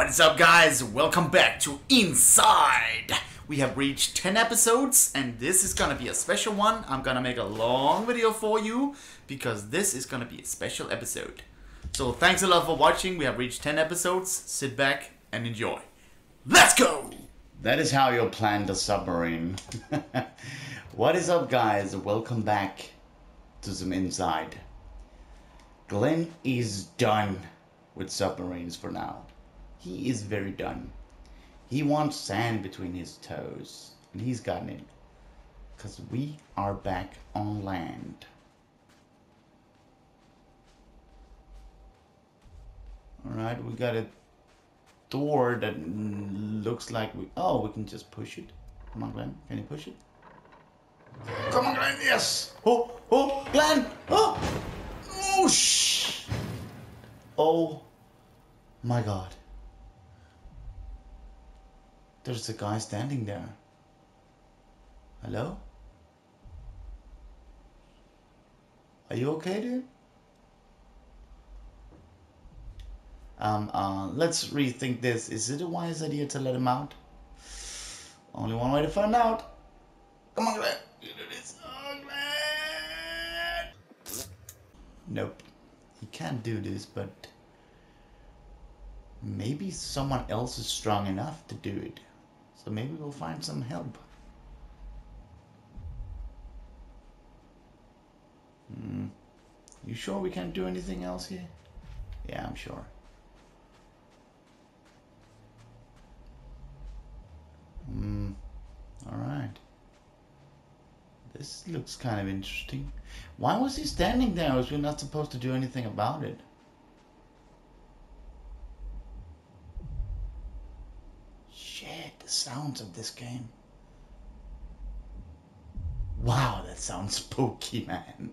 What is up, guys? Welcome back to Inside. We have reached 10 episodes, and this is gonna be a special one. I'm gonna make a long video for you because this is gonna be a special episode. So, thanks a lot for watching. We have reached 10 episodes. Sit back and enjoy. Let's go! That is how you plan the submarine. what is up, guys? Welcome back to some Inside. Glen is done with submarines for now. He is very done. He wants sand between his toes, and he's gotten it. Because we are back on land. Alright, we got a door that looks like we... Oh, we can just push it. Come on, Glen. Can you push it? Come on, Glen. Yes. Oh, oh, Glen. Oh, oh, shh. Oh, my God. There's a guy standing there. Hello? Are you okay, dude? Um, uh, let's rethink this. Is it a wise idea to let him out? Only one way to find out. Come on, Glen. You do this. Oh, Glen. Nope. He can't do this, but maybe someone else is strong enough to do it. So maybe we'll find some help. Hmm. You sure we can't do anything else here? Yeah, I'm sure. Hmm. Alright. This looks kind of interesting. Why was he standing there? Was we not supposed to do anything about it? Shit, the sounds of this game. Wow, that sounds spooky, man.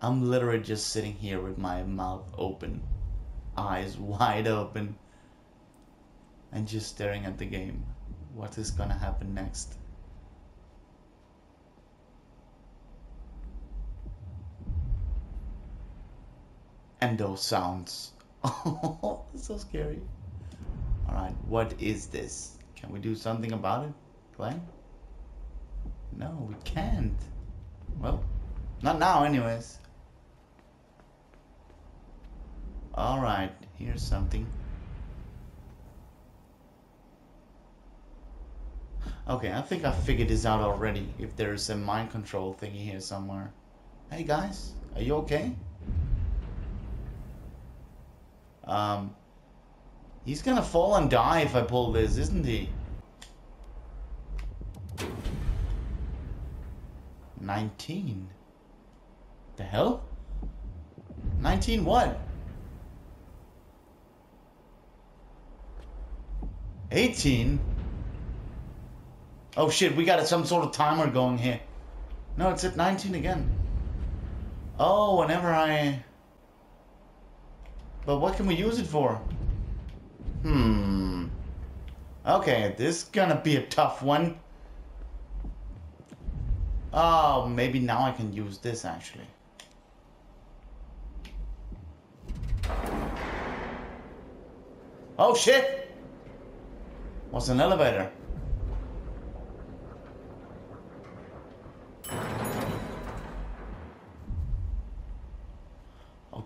I'm literally just sitting here with my mouth open, eyes wide open, and just staring at the game. What is gonna happen next? And those sounds. Oh, so scary. Alright, what is this? Can we do something about it, Glen? No, we can't. Well, not now anyways. Alright, here's something. Okay, I think I figured this out already. If there's a mind control thingy here somewhere. Hey guys, are you okay? Um, he's gonna fall and die if I pull this, isn't he? 19. The hell? 19 what? 18? Oh shit, we got some sort of timer going here. No, it's at 19 again. Oh, whenever I... But what can we use it for? Hmm. Okay, this is gonna be a tough one. Oh, maybe now I can use this actually. Oh shit! What's an elevator?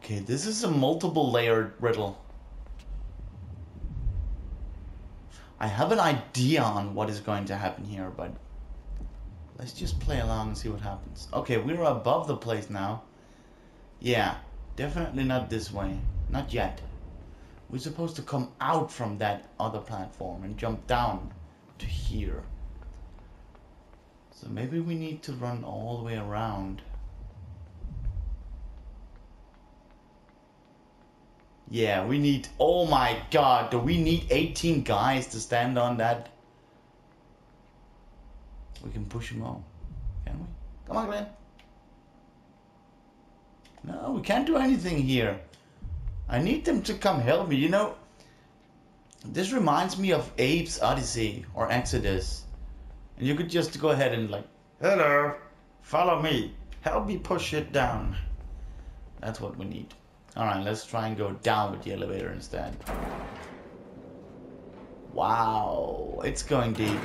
Okay, this is a multiple layered riddle. I have an idea on what is going to happen here, but let's just play along and see what happens. Okay, we're above the place now. Yeah, definitely not this way. Not yet. We're supposed to come out from that other platform and jump down to here. So maybe we need to run all the way around. Yeah, we need... Oh my god, do we need 18 guys to stand on that? We can push them all. Can we? Come on, Glen. No, we can't do anything here. I need them to come help me, you know? This reminds me of Abe's Oddysee or Exoddus. And you could just go ahead and like, Hello, follow me. Help me push it down. That's what we need. Alright, let's try and go down with the elevator instead. Wow, it's going deep.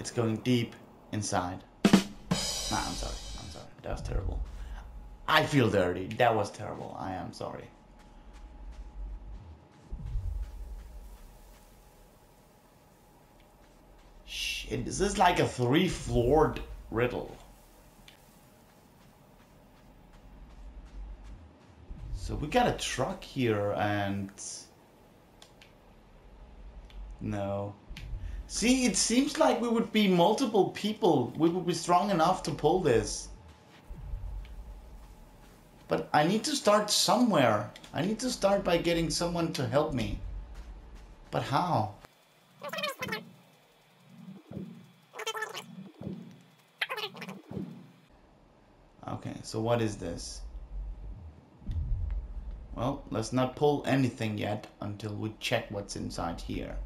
It's going deep inside. Nah, I'm sorry. I'm sorry. That was terrible. I feel dirty. That was terrible. I am sorry. Shit, this is like a three-floored riddle. So we got a truck here and... No. See, it seems like we would be multiple people. We would be strong enough to pull this. But I need to start somewhere. I need to start by getting someone to help me. But how? Okay, so what is this? Well, let's not pull anything yet until we check what's inside here.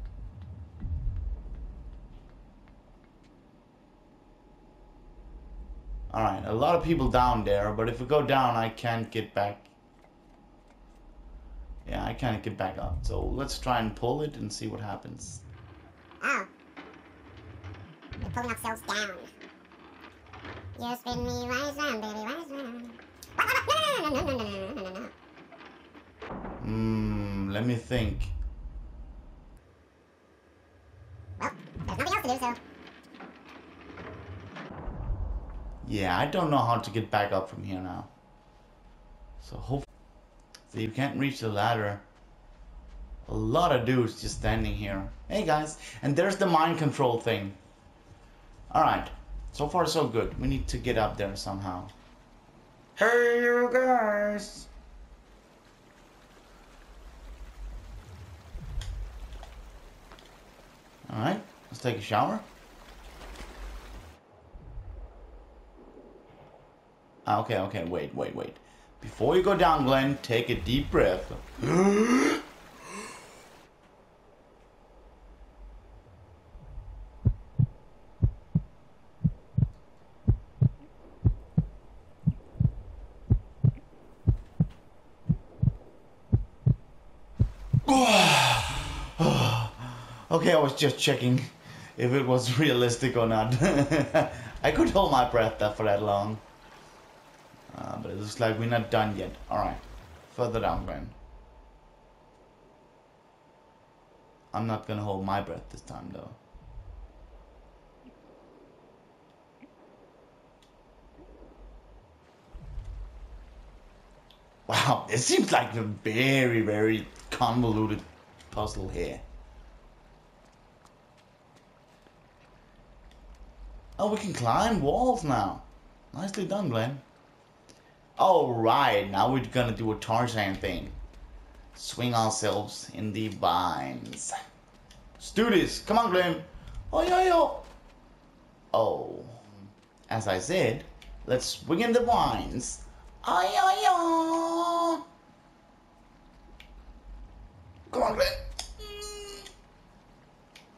Alright, a lot of people down there, but if we go down, I can't get back. Yeah, I can't get back up. So let's try and pull it and see what happens. Oh. We're pulling ourselves down. You spin me rise round, baby, round. No, no, no, no, no, no, no, no, no, no. Hmm, let me think. Well, there's nothing else to do, so. Yeah, I don't know how to get back up from here now. So hope. See, you can't reach the ladder. A lot of dudes just standing here. Hey guys, and there's the mind control thing. Alright, so far so good. We need to get up there somehow. Hey you guys! Alright, let's take a shower. Ah, Okay, okay, wait, wait, wait. Before you go down, Glen, take a deep breath. okay, I was just checking if it was realistic or not. I could hold my breath there for that long. Uh, but it looks like we're not done yet. Alright. Further down, Glen. I'm not gonna hold my breath this time, though. Wow, it seems like a very, very convoluted puzzle here. Oh, we can climb walls now. Nicely done, Glen. Alright, now we're gonna do a Tarzan thing. Swing ourselves in the vines. Let's do this. Come on, Glen. Oh, yo, yo. Oh. As I said, let's swing in the vines. Ay, ay, ay. Come on, Glen.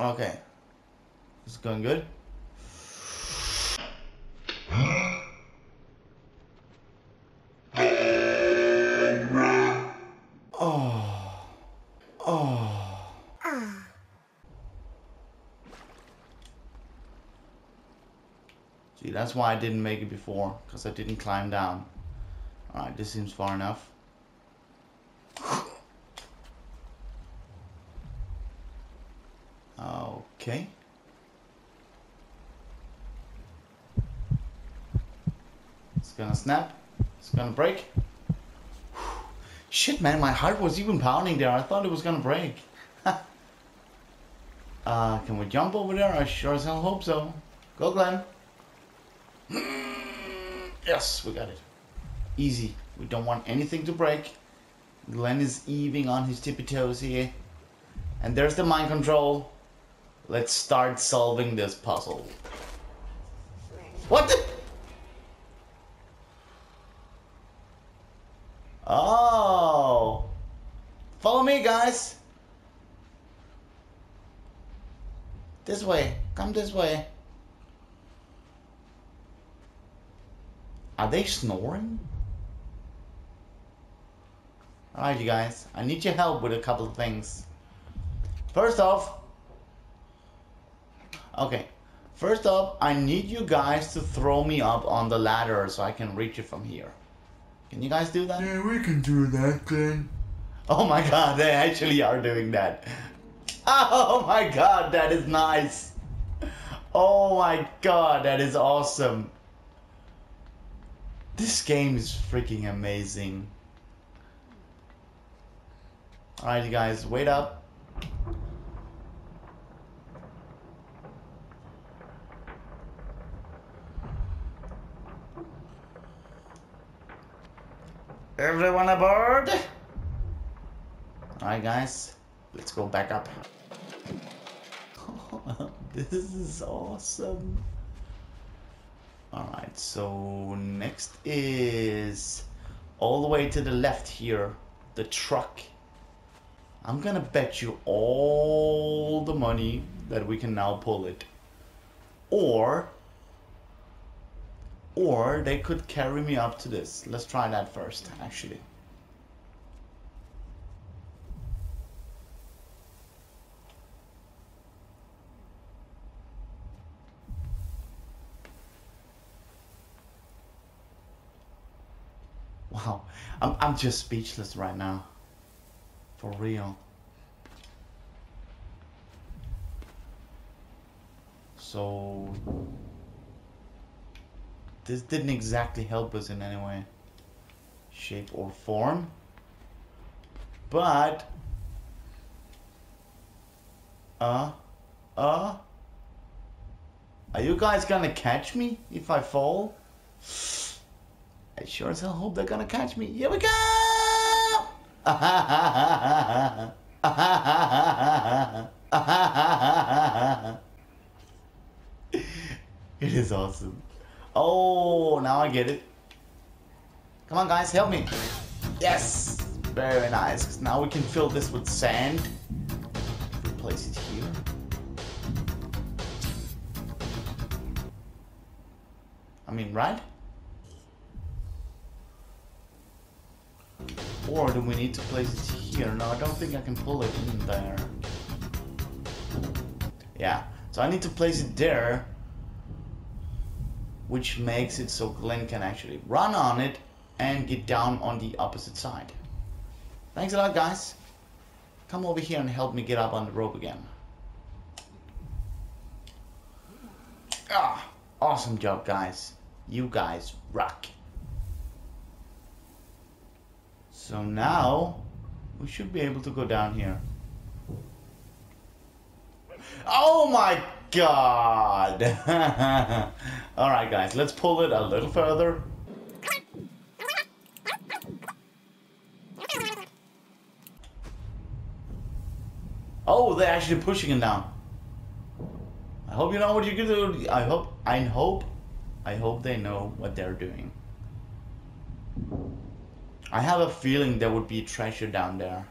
Okay. This is going good. Oh. Oh. Ah. See, that's why I didn't make it before, because I didn't climb down. Alright, this seems far enough. Okay. It's gonna snap. It's gonna break. Shit, man, my heart was even pounding there. I thought it was gonna break. uh, can we jump over there? I sure as hell hope so. Go, Glen. Yes, we got it. Easy. We don't want anything to break. Glen is eaving on his tippy toes here. And there's the mind control. Let's start solving this puzzle. What the? Oh. Follow me, guys. This way. Come this way. Are they snoring? Alright, you guys. I need your help with a couple of things. First off... Okay. First off, I need you guys to throw me up on the ladder so I can reach it from here. Can you guys do that? Yeah, we can do that, Glen. Oh my god, they actually are doing that. Oh my god, that is nice. Oh my god, that is awesome. This game is freaking amazing. Alright, guys, wait up. Everyone aboard? Alright, guys, let's go back up. this is awesome. Alright, so next is all the way to the left here, the truck. I'm gonna bet you all the money that we can now pull it. Or, or they could carry me up to this. Let's try that first, actually. Wow, I'm, I'm just speechless right now. For real. So, this didn't exactly help us in any way, shape or form. But, uh, uh, are you guys gonna catch me if I fall? I sure as hell hope they're gonna catch me. Here we go! it is awesome. Oh, now I get it. Come on, guys, help me. Yes! Very nice. now we can fill this with sand. Place it here. I mean, right? Or do we need to place it here? No, I don't think I can pull it in there. Yeah, so I need to place it there. Which makes it so Glen can actually run on it and get down on the opposite side. Thanks a lot, guys. Come over here and help me get up on the rope again. Ah, awesome job, guys. You guys rock. So now we should be able to go down here. Oh my god! Alright guys, let's pull it a little further. Oh, they're actually pushing it down. I hope you know what you can do. I hope, I hope, I hope they know what they're doing. I have a feeling there would be treasure down there.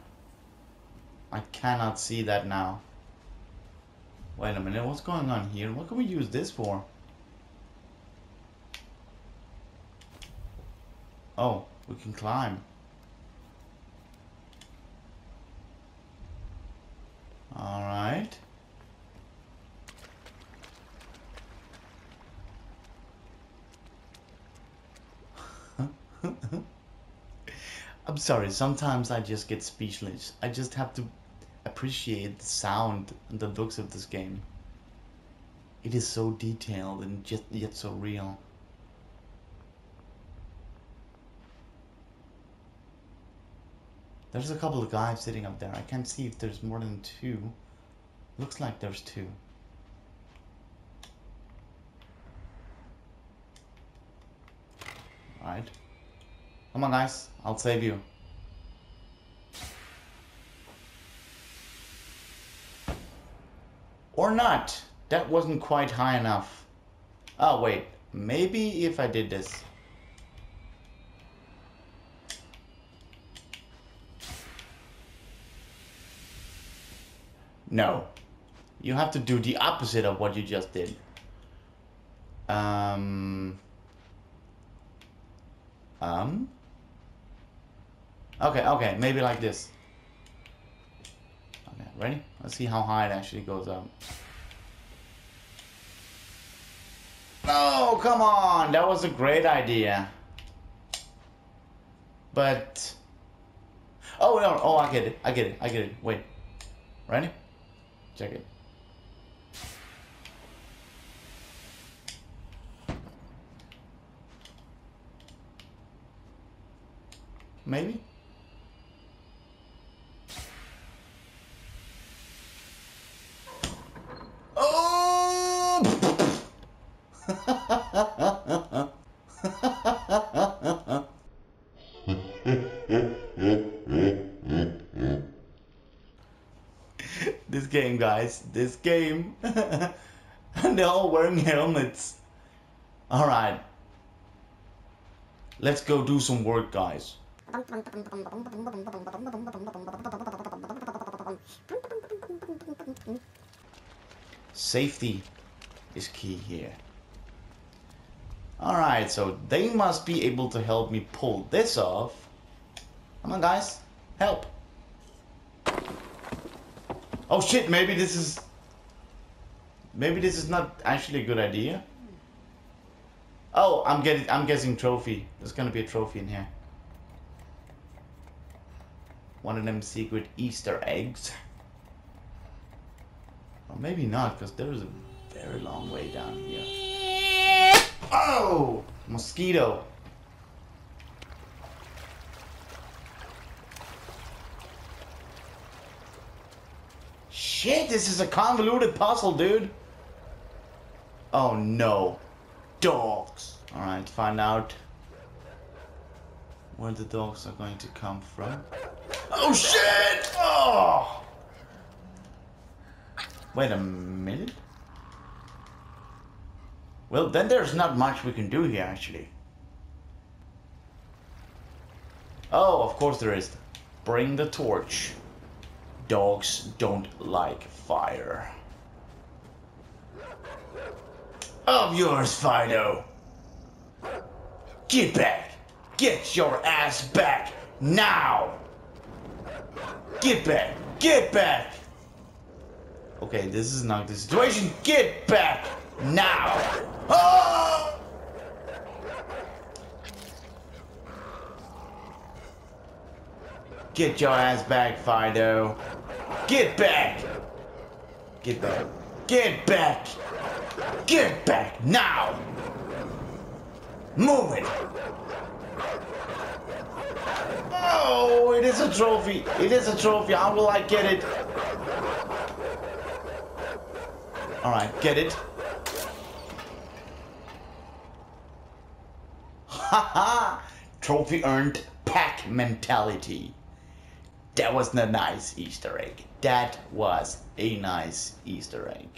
I cannot see that now. Wait a minute, what's going on here? What can we use this for? Oh, we can climb. Alright. I'm sorry, sometimes I just get speechless. I just have to appreciate the sound and the looks of this game. It is so detailed and just yet so real. There's a couple of guys sitting up there. I can't see if there's more than two. Looks like there's two. Alright. Come on guys, I'll save you. Or not. That wasn't quite high enough. Oh wait, maybe if I did this. No. You have to do the opposite of what you just did. Um... Um... Okay, okay, maybe like this. Okay, ready? Let's see how high it actually goes up. No, come on! That was a great idea. But... Oh, no, oh, I get it, I get it, I get it. Wait. Ready? Check it. Maybe? Oh! this game, guys. This game. and they're all wearing helmets. Alright. Let's go do some work, guys. Safety is key here. Alright, so they must be able to help me pull this off. Come on, guys. Help. Oh shit, maybe this is... Maybe this is not actually a good idea. Oh, I'm getting, I'm guessing trophy. There's gonna be a trophy in here. One of them secret Easter eggs. Or maybe not, because there's a very long way down here. Oh! Mosquito. Shit, this is a convoluted puzzle, dude. Oh no. Dogs. Alright, find out where the dogs are going to come from. Oh shit! Oh! Wait a minute. Well, then there's not much we can do here, actually. Oh, of course there is. Bring the torch. Dogs don't like fire. Of yours, Fido. Get back. Get your ass back. Now. Get back. Get back. Okay, this is not the situation. Get back. Now. Oh! Get your ass back, Fido. Get back! Get back. Get back! Get back now! Move it! Oh, it is a trophy. It is a trophy. How will I get it? Alright, get it. Haha! trophy earned pack mentality. That was a nice Easter egg. That was a nice Easter egg.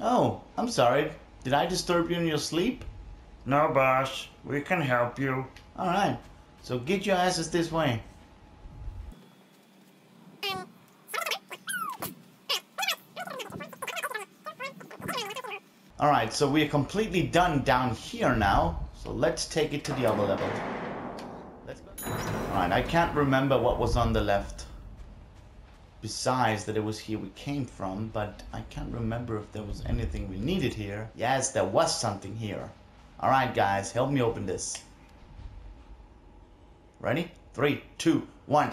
Oh, I'm sorry. Did I disturb you in your sleep? No, boss. We can help you. Alright, so get your asses this way. Alright, so we're completely done down here now. So let's take it to the other level. Alright, I can't remember what was on the left. Besides that it was here we came from, but I can't remember if there was anything we needed here. Yes, there was something here. Alright guys, help me open this. Ready? Three, two, one.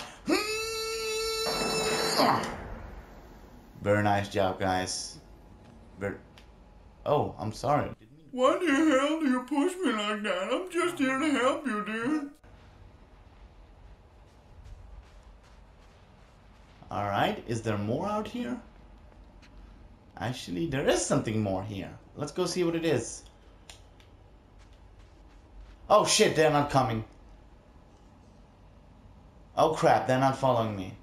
Very nice job, guys. Very... Oh, I'm sorry. Why the hell do you push me like that? I'm just here to help you, dude. Alright, is there more out here? Actually, there is something more here. Let's go see what it is. Oh shit, they're not coming. Oh crap, they're not following me.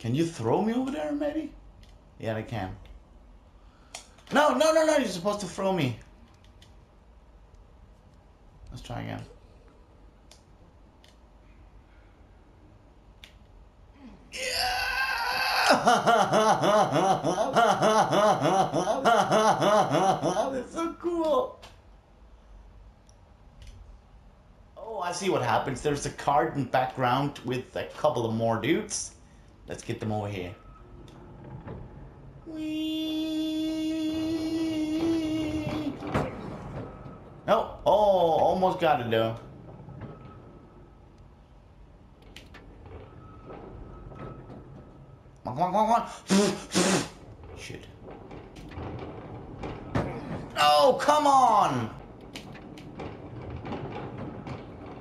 Can you throw me over there, maybe? Yeah, I can. No, no, no, no, you're supposed to throw me. Let's try again. Yeah! That's so cool. Oh, I see what happens. There's a card in background with a couple of more dudes. Let's get them over here. Whee! No, oh, almost got it though. Come on, come on, come on. Shit. Oh, come on!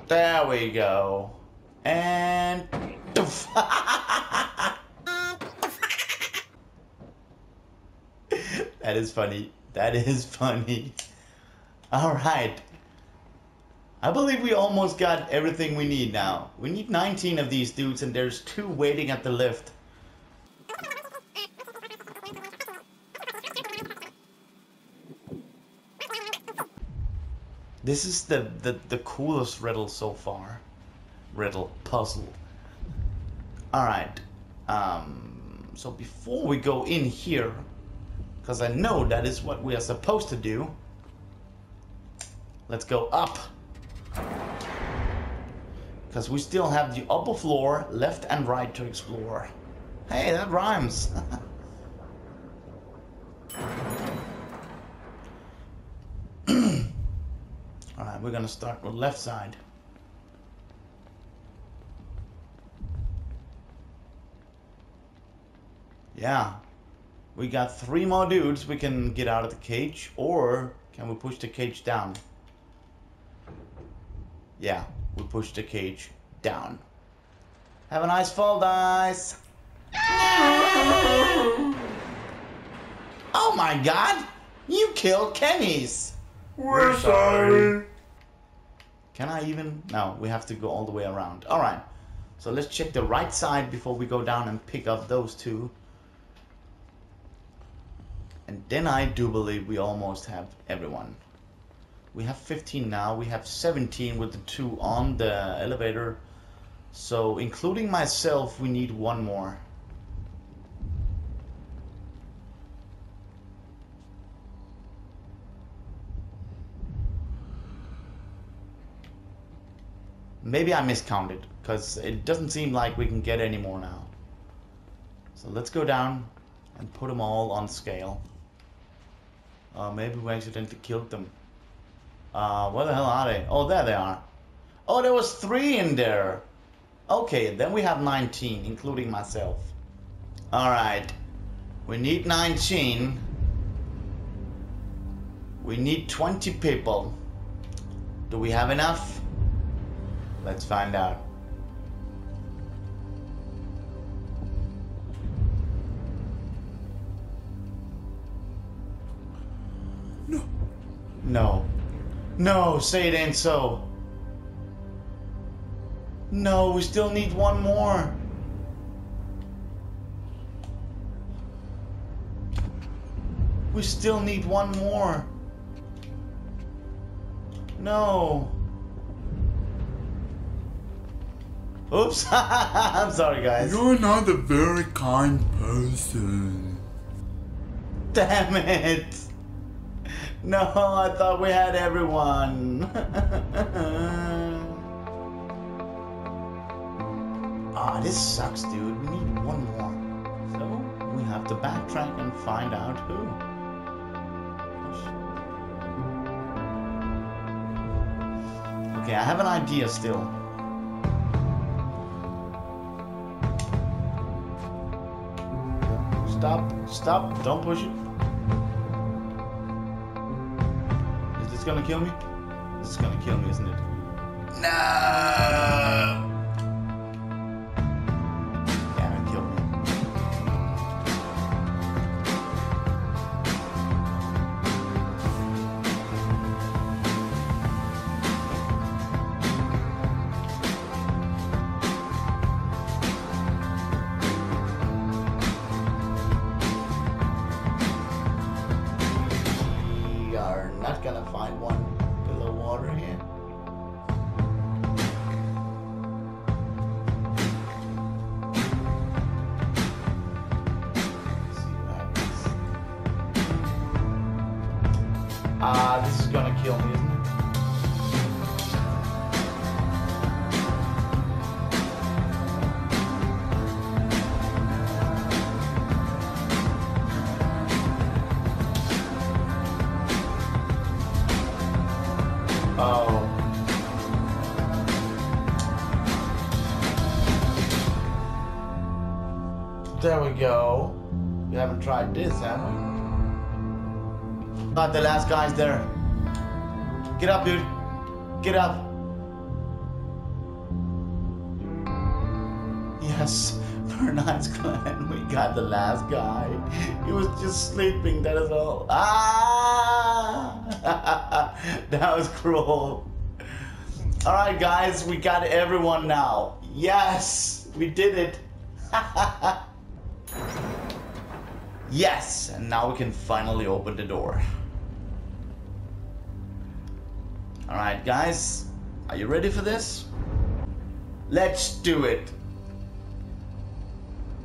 There we go. And... that is funny. That is funny. Alright. I believe we almost got everything we need now. We need 19 of these dudes and there's two waiting at the lift. This is the, the, the coolest riddle so far. Riddle, puzzle. Alright. Um, so before we go in here, because I know that is what we are supposed to do, let's go up. Because we still have the upper floor, left and right to explore. Hey, that rhymes. Alright, we're gonna start with left side. Yeah. We got three more dudes we can get out of the cage, or can we push the cage down? Yeah, we push the cage down. Have a nice fall, guys! Oh my god! You killed Kenny's! We're sorry. Can I even? No, we have to go all the way around. Alright. So let's check the right side before we go down and pick up those two. And then I do believe we almost have everyone. We have 15 now. We have 17 with the two on the elevator. So including myself, we need one more. Maybe I miscounted, because it doesn't seem like we can get any more now. So let's go down and put them all on scale. Uh, maybe we accidentally killed them. Uh, where the hell are they? Oh, there they are. Oh, there was three in there. Okay, then we have 19, including myself. Alright. We need 19. We need 20 people. Do we have enough? Let's find out. No. No, say it ain't so. No, we still need one more. We still need one more. No. Oops. I'm sorry, guys. You're not a very kind person. Damn it. No, I thought we had everyone. Ah, this sucks, dude. We need one more. So, we have to backtrack and find out who. Okay, I have an idea still. Stop, stop, don't push it. Gonna kill me? This is gonna kill me, isn't it? No! There we go. We haven't tried this, have we? But the last guy's there. Get up, dude. Get up. Yes, nice, Glen. We got the last guy. He was just sleeping, that is all. Ah! that was cruel. Alright, guys, we got everyone now. Yes, we did it. yes, and now we can finally open the door. Alright, guys, are you ready for this? Let's do it.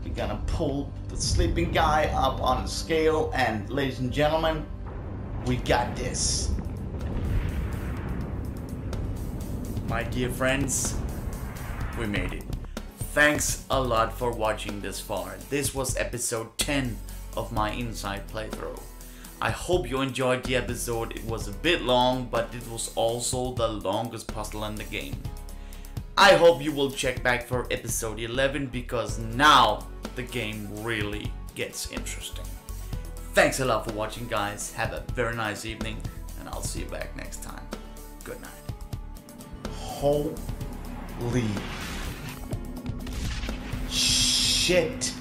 We're gonna pull the sleeping guy up on the scale, and ladies and gentlemen, we got this. My dear friends, we made it. Thanks a lot for watching this far. This was episode 10 of my Inside playthrough. I hope you enjoyed the episode. It was a bit long, but it was also the longest puzzle in the game. I hope you will check back for episode 11 because now the game really gets interesting. Thanks a lot for watching guys. Have a very nice evening and I'll see you back next time. Good night. Holy shit.